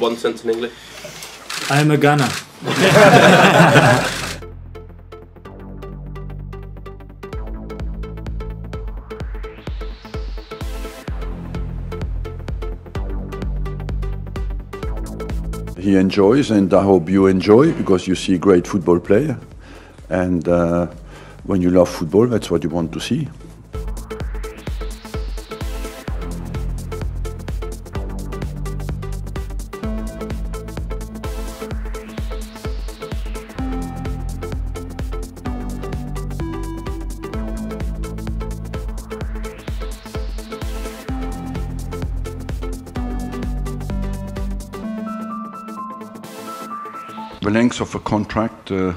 one sentence in English. I am a gunner. he enjoys, and I hope you enjoy because you see a great football player. And uh, when you love football, that's what you want to see. The length of a contract uh,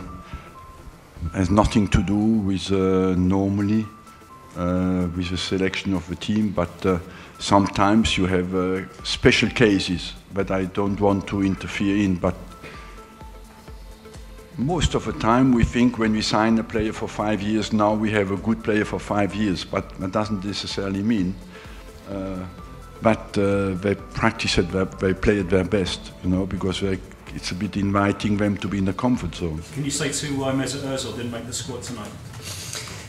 has nothing to do with uh, normally uh, with the selection of the team, but uh, sometimes you have uh, special cases that I don't want to interfere in. But most of the time, we think when we sign a player for five years, now we have a good player for five years, but that doesn't necessarily mean uh, that they practice it, they play at their best, you know, because they it's a bit inviting them to be in the comfort zone. Can you say to why Mesut Ozil didn't make the squad tonight?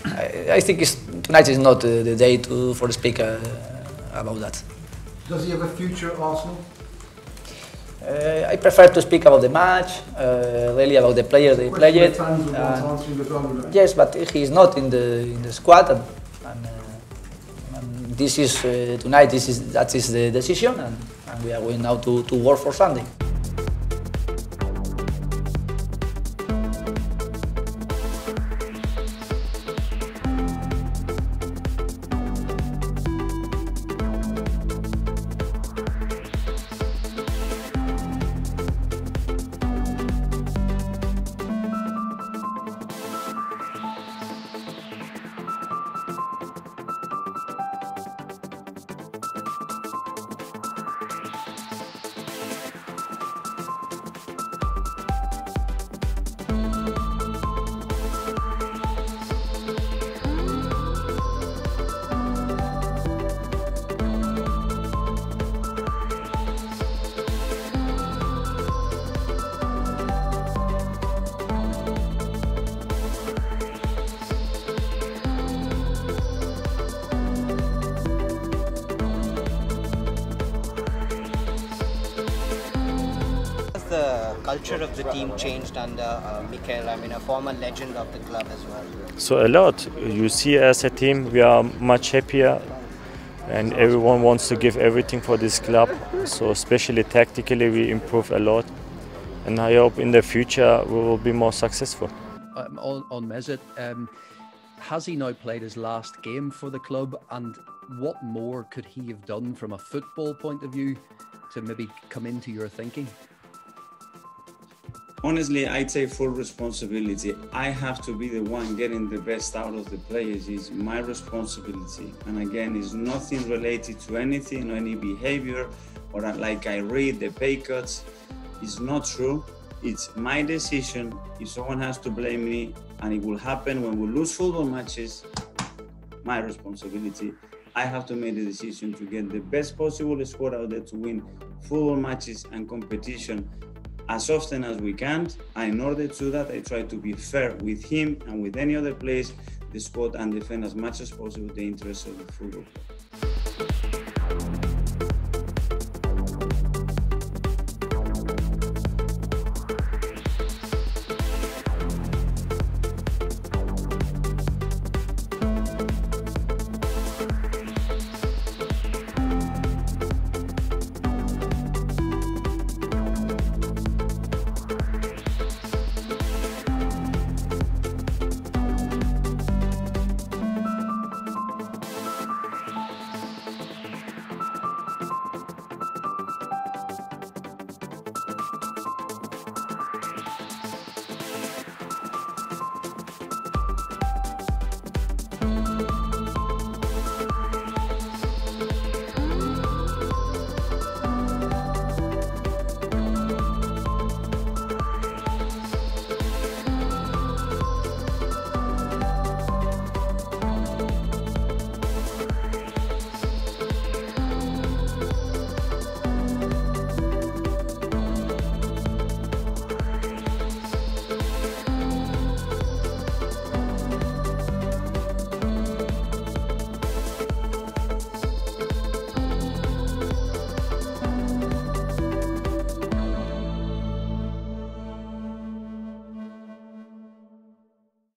I, I think tonight is not uh, the day to for to speak uh, about that. Does he have a future at Arsenal? Uh, I prefer to speak about the match, uh, really about the players they played. yes, but he is not in the in the squad, and, and, uh, and this is uh, tonight. This is that is the decision, and, and we are going now to, to work for Sunday. The culture of the team changed under uh, Mikel? I mean, a former legend of the club as well. So a lot. You see, as a team, we are much happier, and everyone wants to give everything for this club. So especially tactically, we improve a lot, and I hope in the future we will be more successful. Um, on on Mesut, um, has he now played his last game for the club, and what more could he have done from a football point of view to maybe come into your thinking? Honestly, I take full responsibility. I have to be the one getting the best out of the players. It's my responsibility. And again, it's nothing related to anything or any behavior or uh, like I read the pay cuts. It's not true. It's my decision. If someone has to blame me, and it will happen when we lose football matches, my responsibility. I have to make the decision to get the best possible squad out there to win football matches and competition as often as we can. And in order to that, I try to be fair with him and with any other players, the and defend as much as possible the interests of the football club.